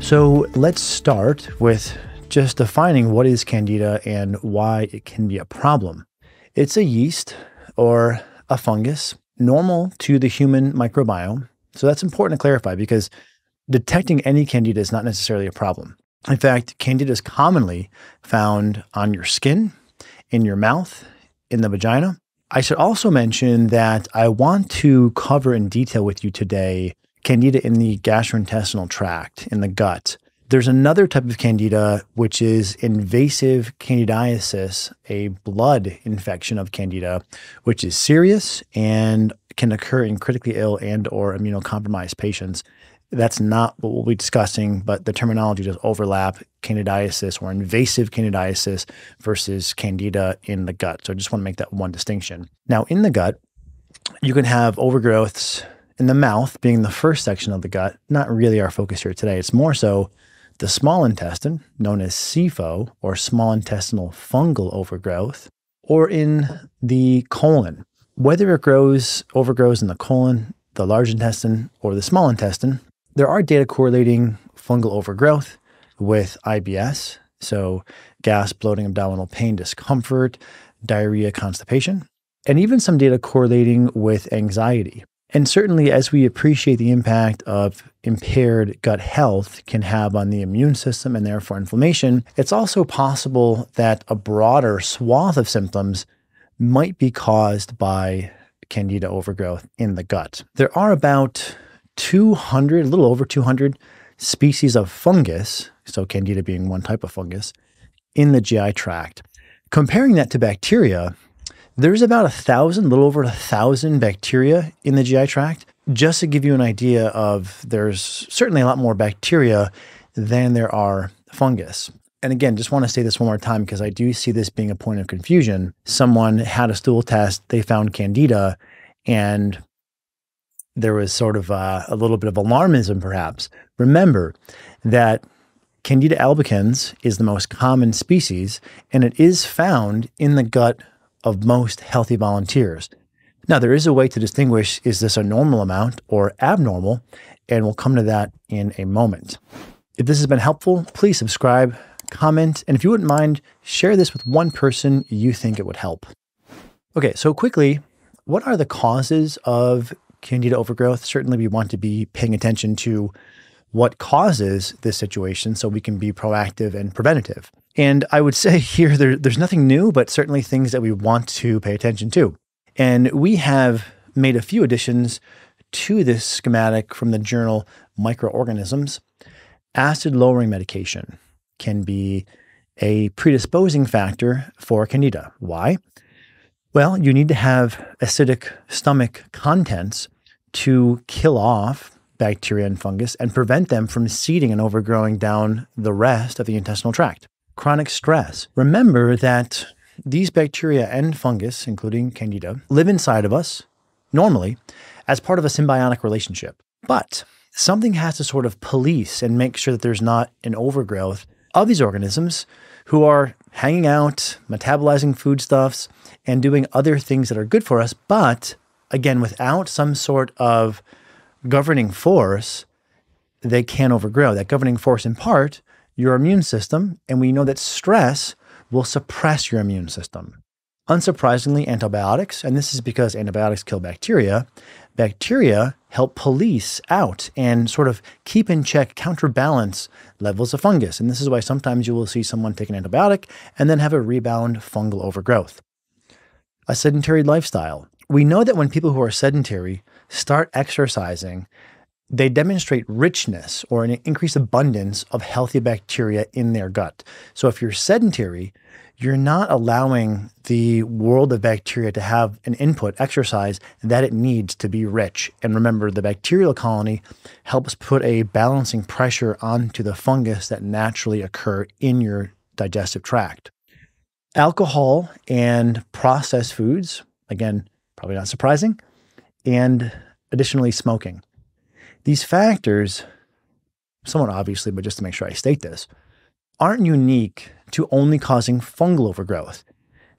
So let's start with just defining what is candida and why it can be a problem. It's a yeast or a fungus normal to the human microbiome. So that's important to clarify because detecting any candida is not necessarily a problem. In fact, candida is commonly found on your skin, in your mouth, in the vagina. I should also mention that I want to cover in detail with you today candida in the gastrointestinal tract, in the gut. There's another type of candida, which is invasive candidiasis, a blood infection of candida, which is serious and can occur in critically ill and or immunocompromised patients. That's not what we'll be discussing, but the terminology does overlap candidiasis or invasive candidiasis versus candida in the gut. So I just want to make that one distinction. Now, in the gut, you can have overgrowths in the mouth being the first section of the gut. Not really our focus here today. It's more so the small intestine, known as SIFO or small intestinal fungal overgrowth, or in the colon. Whether it grows, overgrows in the colon, the large intestine, or the small intestine, there are data correlating fungal overgrowth with IBS, so gas, bloating, abdominal pain, discomfort, diarrhea, constipation, and even some data correlating with anxiety. And certainly, as we appreciate the impact of impaired gut health can have on the immune system and therefore inflammation, it's also possible that a broader swath of symptoms might be caused by candida overgrowth in the gut. There are about 200, a little over 200 species of fungus, so candida being one type of fungus, in the GI tract. Comparing that to bacteria, there's about a thousand, a little over a thousand bacteria in the GI tract. Just to give you an idea of, there's certainly a lot more bacteria than there are fungus. And again, just want to say this one more time because I do see this being a point of confusion. Someone had a stool test, they found candida, and there was sort of a, a little bit of alarmism, perhaps. Remember that Candida albicans is the most common species, and it is found in the gut of most healthy volunteers. Now, there is a way to distinguish is this a normal amount or abnormal, and we'll come to that in a moment. If this has been helpful, please subscribe, comment, and if you wouldn't mind, share this with one person you think it would help. Okay, so quickly, what are the causes of candida overgrowth? Certainly, we want to be paying attention to what causes this situation so we can be proactive and preventative. And I would say here, there, there's nothing new, but certainly things that we want to pay attention to. And we have made a few additions to this schematic from the journal Microorganisms. Acid lowering medication can be a predisposing factor for candida. Why? Well, you need to have acidic stomach contents to kill off bacteria and fungus and prevent them from seeding and overgrowing down the rest of the intestinal tract chronic stress. Remember that these bacteria and fungus, including candida, live inside of us normally as part of a symbiotic relationship. But something has to sort of police and make sure that there's not an overgrowth of these organisms who are hanging out, metabolizing foodstuffs, and doing other things that are good for us. But again, without some sort of governing force, they can overgrow. That governing force, in part, your immune system, and we know that stress will suppress your immune system. Unsurprisingly, antibiotics, and this is because antibiotics kill bacteria, bacteria help police out and sort of keep in check, counterbalance levels of fungus. And this is why sometimes you will see someone take an antibiotic and then have a rebound fungal overgrowth. A sedentary lifestyle. We know that when people who are sedentary start exercising, they demonstrate richness or an increased abundance of healthy bacteria in their gut. So if you're sedentary, you're not allowing the world of bacteria to have an input, exercise that it needs to be rich. And remember, the bacterial colony helps put a balancing pressure onto the fungus that naturally occur in your digestive tract. Alcohol and processed foods, again, probably not surprising, and additionally, smoking. These factors, somewhat obviously, but just to make sure I state this, aren't unique to only causing fungal overgrowth.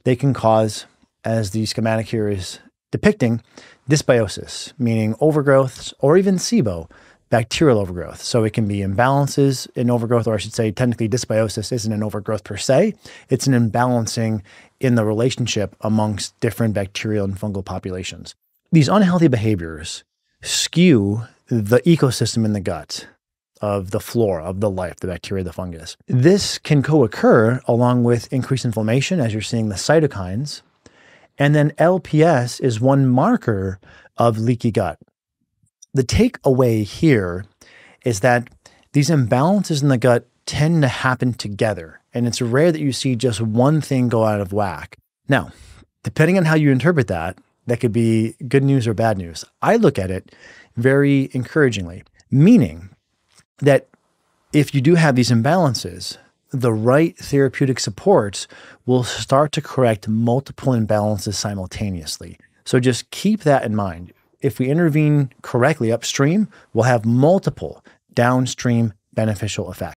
They can cause, as the schematic here is depicting, dysbiosis, meaning overgrowths or even SIBO, bacterial overgrowth. So it can be imbalances in overgrowth, or I should say, technically, dysbiosis isn't an overgrowth per se. It's an imbalancing in the relationship amongst different bacterial and fungal populations. These unhealthy behaviors skew the ecosystem in the gut of the flora, of the life, the bacteria, the fungus. This can co occur along with increased inflammation, as you're seeing the cytokines. And then LPS is one marker of leaky gut. The takeaway here is that these imbalances in the gut tend to happen together, and it's rare that you see just one thing go out of whack. Now, depending on how you interpret that, that could be good news or bad news. I look at it very encouragingly, meaning that if you do have these imbalances, the right therapeutic supports will start to correct multiple imbalances simultaneously. So just keep that in mind. If we intervene correctly upstream, we'll have multiple downstream beneficial effects.